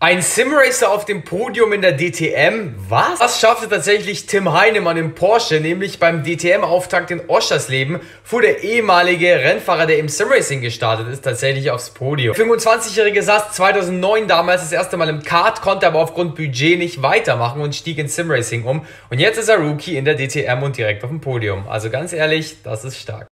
Ein Simracer auf dem Podium in der DTM? Was? Das schaffte tatsächlich Tim Heinemann im Porsche, nämlich beim DTM-Auftakt in Oschersleben fuhr der ehemalige Rennfahrer, der im Simracing gestartet ist, tatsächlich aufs Podium. 25-Jährige saß 2009 damals das erste Mal im Kart, konnte aber aufgrund Budget nicht weitermachen und stieg ins Simracing um. Und jetzt ist er Rookie in der DTM und direkt auf dem Podium. Also ganz ehrlich, das ist stark.